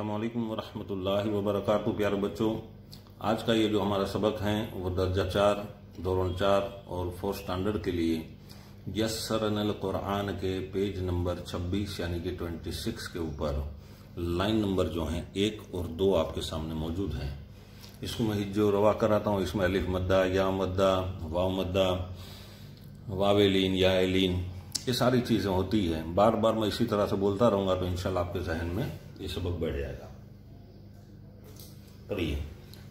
असलकम वरहमतुल्लाहि वबरकातुहू प्यारे बच्चों। आज का ये जो हमारा सबक है, वो दर्जा चार, दौरान चार और फोर्थ स्टैंडर्ड के लिए यसरनल कुरान के पेज नंबर 26 यानी कि 26 के ऊपर लाइन नंबर जो हैं, एक और दो आपके सामने मौजूद हैं। इसको मैं जो रवा कराता हूँ। इसमें अलिफ मद्दा, या मद्दा, वाव मद्दा, वावेलीन, या एलिन, ये सारी चीज़ें होती हैं। बार बार मैं इसी तरह से बोलता रहूँगा तो इंशाल्लाह आपके जहन में ये सबक बढ़ जाएगा पढ़िए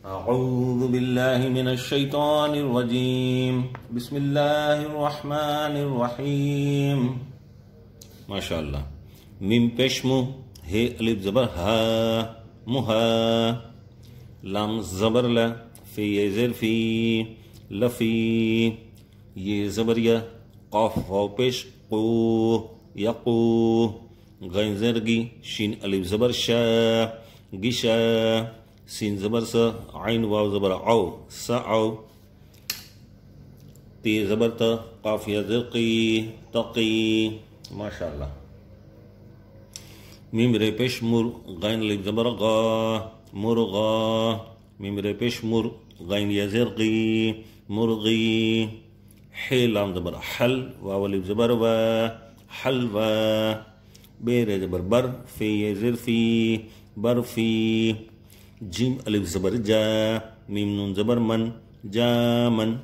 أعوذ بالله من الشيطان الرجيم بسم الله الرحمن الرحيم ما شاء الله मीम पेशमु हे अलिफ जबर हा मुहा लाम जबर ला फी ये जर फी लफी ये जबरिया कौफ غين زرقي شين ألف زبر شا قشا سين زبر سا عين واو زبر عو سا عو تي زبر تا قاف يا زرقي تقي. ما شاء الله. ميم ري بيش مر غين ألف زبر غا مرغا ميم ري بيش مر غين يا زرقي مرغي حي لام زبر حل واو ألف زبر و حلوة व हलवा बेरे जबर बर फी ये जिरफी बर्फी जिम अलिफ जबर जा मीम नून जबर मन जामन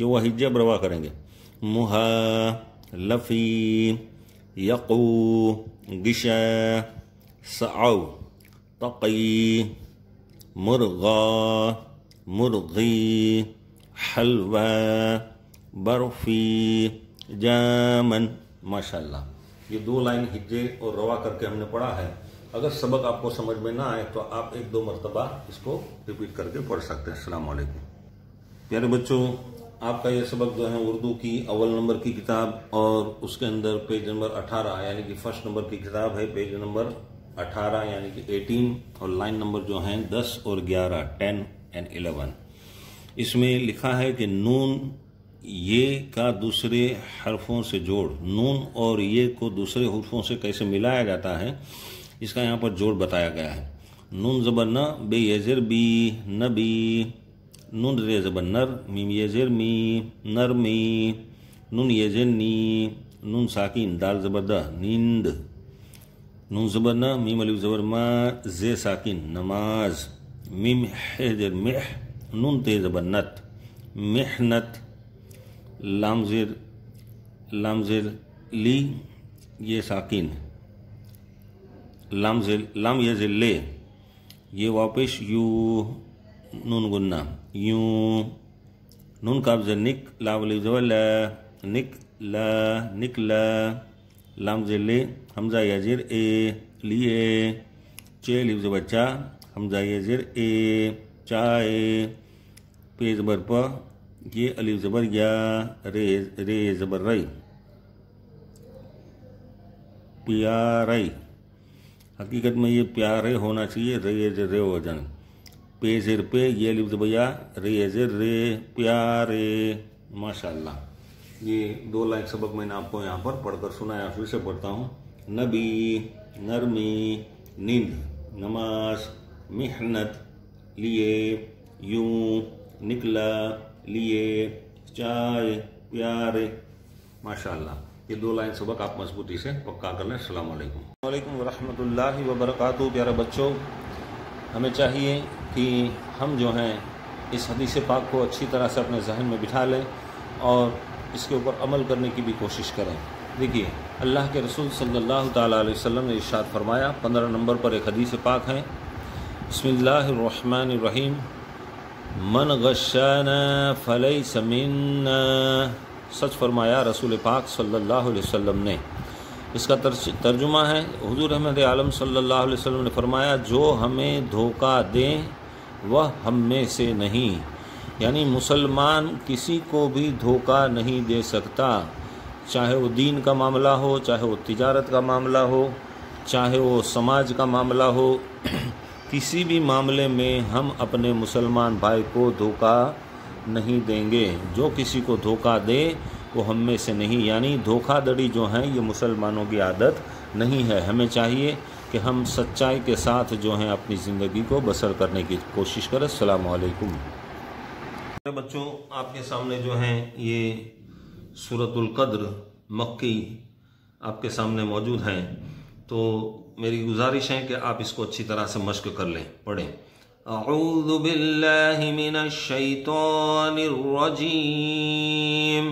ये वही जब रवा करेंगे मुहा लफी यकू गिशा सआव तकी मुर्गा मुर्गी हलवा बर्फी जामन माशाल्लाह ये दो लाइन हिज्जे और रवा करके हमने पढ़ा है। अगर सबक आपको समझ में ना आए तो आप एक दो मरतबा इसको रिपीट करके पढ़ सकते हैं। वालेकुम। प्यारे बच्चों, आपका ये सबक जो है उर्दू की अव्वल नंबर की किताब और उसके अंदर पेज नंबर 18 यानी कि फ़र्स्ट नंबर की किताब है पेज नंबर 18 यानी कि 18 और लाइन नंबर जो है 10 और 11 10 एंड 11 इसमें लिखा है कि नून ये का दूसरे हरफों से जोड़, नून और ये को दूसरे हरफों से कैसे मिलाया जाता है, इसका यहाँ पर जोड़ बताया गया है। नून जबर न, बे यजर बी, न बी। नून रे जबर नर, मीम यजर मी, नर मी। नून यजर नी, नून साकिन, दाल जबर द, नींद। नून जबर न, मीम अलिफ जबर मा, जे साकिन, नमाज़। मीम हेजर मिह, नून ते जबर नत। मेहनत लामजिर लामजिर ली, ये साकिन। लाम लाम ये ज़िले ये वापस यू नून गुन्ना। यू नून काब्ज निक लावली जवल निक ला निक ला। लाम ज़िले हमजा यजिर ए लिए चे लिव बच्चा हमजा यजिर ए चाय पे जबर प ये अलिफ जबर या रे रे जबर रई। प्यारई हकीकत में ये प्यारे होना चाहिए, रे जे रे जाए पे जिर पे, ये लिफ्ज भैया रे जिर रे, प्यारे। माशाल्लाह। ये दो लाइन सबक मैंने आपको यहाँ पर पढ़कर सुनाया, फिर से पढ़ता हूँ। नबी, नरमी, नींद, नमाज़, मेहनत, लिए, यूँ। निकला, लिए, चाय, प्यारे। माशाल्लाह, ये दो लाइन सबक आप मजबूती से पक्का कर लें। अल्लाम वालेकुम। वरहमतुल्लाहि वबरकातुहू, प्यारे बच्चों। हमें चाहिए कि हम जो हैं, इस हदीस पाक को अच्छी तरह से अपने जहन में बिठा लें और इसके ऊपर अमल करने की भी कोशिश करें। देखिए, अल्लाह के रसूल सल्लल्लाहु अलैहि वसल्लम ने इरशाद फरमाया, पंद्रह नंबर पर एक हदीस पाक हैं। बसमीम मन गशाना फ़लई समिन्ना सच फरमाया रसूल पाक सल्लल्लाहु अलैहि वसल्लम ने। इसका तर्जुमा है, हुजूर अहमद आलम सल्लल्लाहु अलैहि वसल्लम ने फरमाया, जो हमें धोखा दें, वह हम में से नहीं। यानी मुसलमान किसी को भी धोखा नहीं दे सकता। चाहे वो दीन का मामला हो, चाहे वो तिजारत का मामला हो, चाहे वो समाज का मामला हो किसी भी मामले में हम अपने मुसलमान भाई को धोखा नहीं देंगे। जो किसी को धोखा दे, वो हम में से नहीं। यानी धोखाधड़ी जो है, ये मुसलमानों की आदत नहीं है। हमें चाहिए कि हम सच्चाई के साथ जो हैं, अपनी ज़िंदगी को बसर करने की कोशिश करें। अलैक्म। बच्चों, आपके सामने जो हैं, ये सूरतुल कद्र, मक्की आपके सामने मौजूद हैं। तो मेरी गुजारिश है कि आप इसको अच्छी तरह से मश्क कर लें पढ़ें अऊज़ु बिल्लाहि मिनश्शैतानिर्रजीम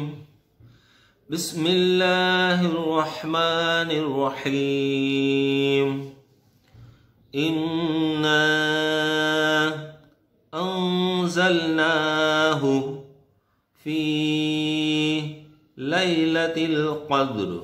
बिस्मिल्लाहिर्रहमानिर्रहीम इन्ना अंज़लनाहु फी लैलतिल क़द्र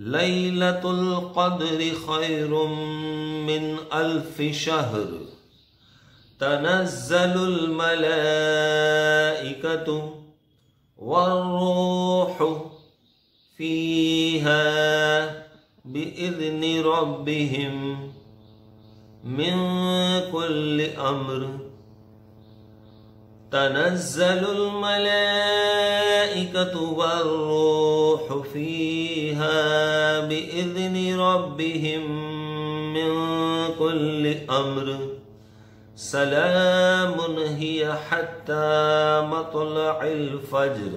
ليلة القدر خير من ألف شهر. تنزل الملائكة والروح فيها بإذن ربهم من كل أمر. تنزل الملائكة والروح فيها بإذن ربهم من كل أمر سلام هي حتى مطلع الفجر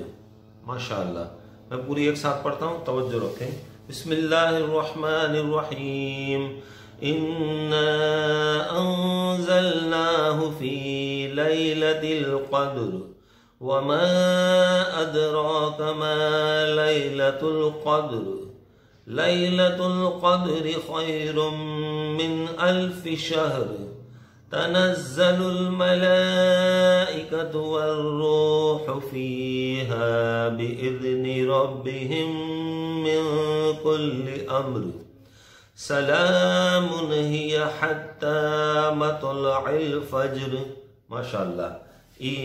ما شاء الله मैं पूरी एक साथ पढ़ता हूँ तवज्जो रखें बिस्मिल्लाहिर्रहमानिर्रहीम إنا أنزلناه في ليلة القدر وما أدراك ما ليلة القدر ليلة القدر خير من ألف شهر تنزل الملائكة والروح فيها بإذن ربهم من كل أمر सलाम फज्र। माशाल्लाह, ये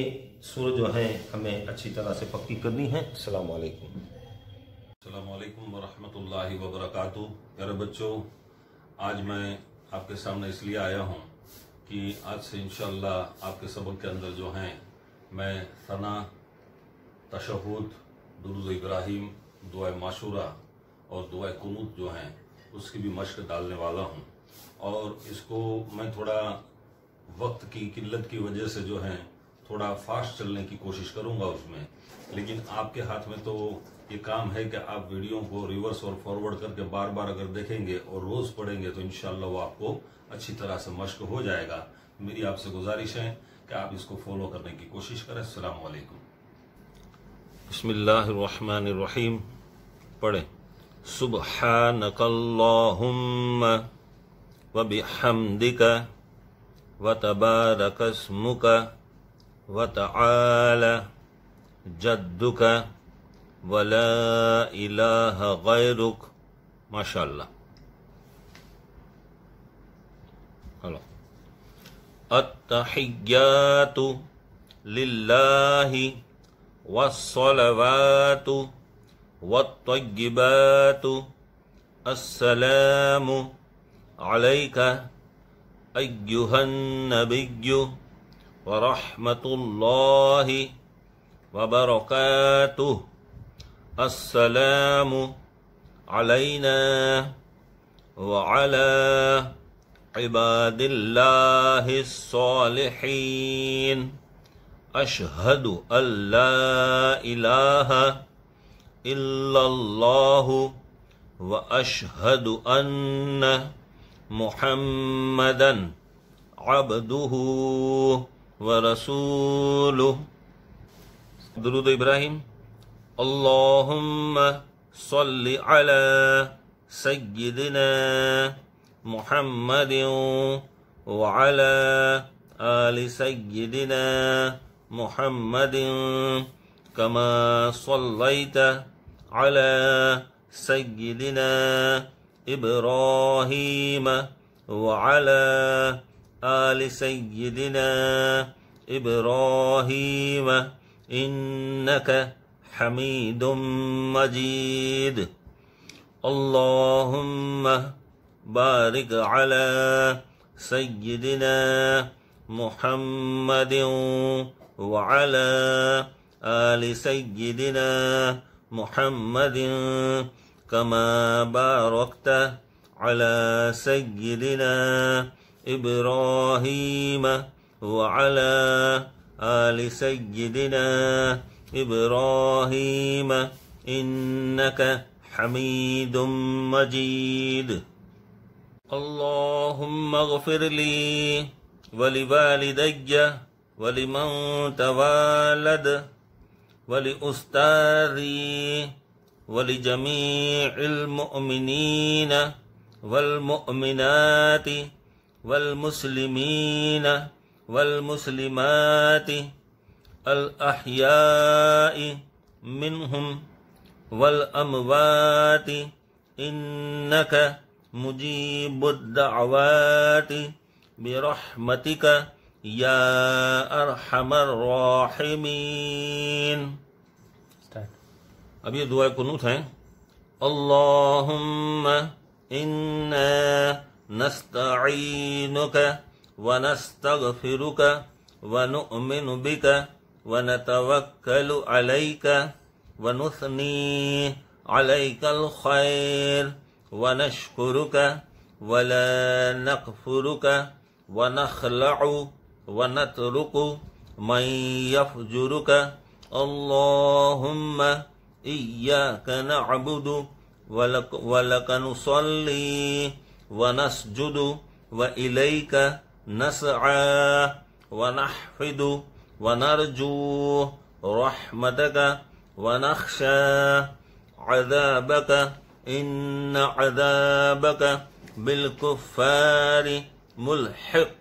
सूरज जो है, हमें अच्छी तरह से पक्की करनी है। अस्सलाम वालेकुम अस्सलाम वालेकुम व रहमतुल्लाहि व बरकातहू प्यारे बच्चों, आज मैं आपके सामने इसलिए आया हूँ कि आज से इंशाल्लाह आपके सबक के अंदर जो हैं, मैं सना, तशहुद दुरुज इब्राहिम दुआ माशूरा और दुआ कुनूत जो हैं उसकी भी मश्क डालने वाला हूँ। और इसको मैं थोड़ा वक्त की किल्लत की वजह से जो है, थोड़ा फास्ट चलने की कोशिश करूँगा उसमें। लेकिन आपके हाथ में तो ये काम है कि आप वीडियो को रिवर्स और फॉरवर्ड करके बार बार अगर देखेंगे और रोज पढ़ेंगे तो इनशाला वो आपको अच्छी तरह से मश्क हो जाएगा। मेरी आपसे गुजारिश है कि आप इसको फॉलो करने की कोशिश करें। वालेकुम बिस्मिल्लाहिर्रहमानिर्रहीम। पढ़ें। سبحانك اللهم وبحمدك وتبارك اسمك وتعالى جدك ولا إله غيرك ما شاء الله. التحيات لله والصلوات والطيبات. السلام عليك أيها النبي ورحمة الله وبركاته. السلام علينا وعلى عباد الله الصالحين. أشهد أن لا إله إلا الله وأشهد أن محمدا عبده ورسوله. درود إبراهيم. اللهم صل على سيدنا محمد وعلى آل سيدنا محمد كما صليت على سيدنا إبراهيم وعلى آل سيدنا إبراهيم إنك حميد مجيد. اللهم بارك على سيدنا محمد وعلى آل سيدنا محمد كما باركت على سيدنا إبراهيم وعلى آل سيدنا إبراهيم إنك حميد مجيد. اللهم اغفر لي ولوالدي ولمن توالد ولأستاذي ولجميع المؤمنين والمؤمنات والمسلمين والمسلمات الأحياء منهم والأموات إنك مجيب الدعوات برحمتك يا أرحم الراحمين. ابھی دعا قنوت ہے اللهم إنا نستعينك ونستغفرك ونؤمن بك ونتوكل عليك ونثني عليك الخير ونشكرك ولا نكفرك ونخلع ونترك من يفجرك. اللهم إياك نعبد ولك, ولك نصلي ونسجد وإليك نسعى ونحفد ونرجو رحمتك ونخشى عذابك. إن عذابك بالكفار ملحق.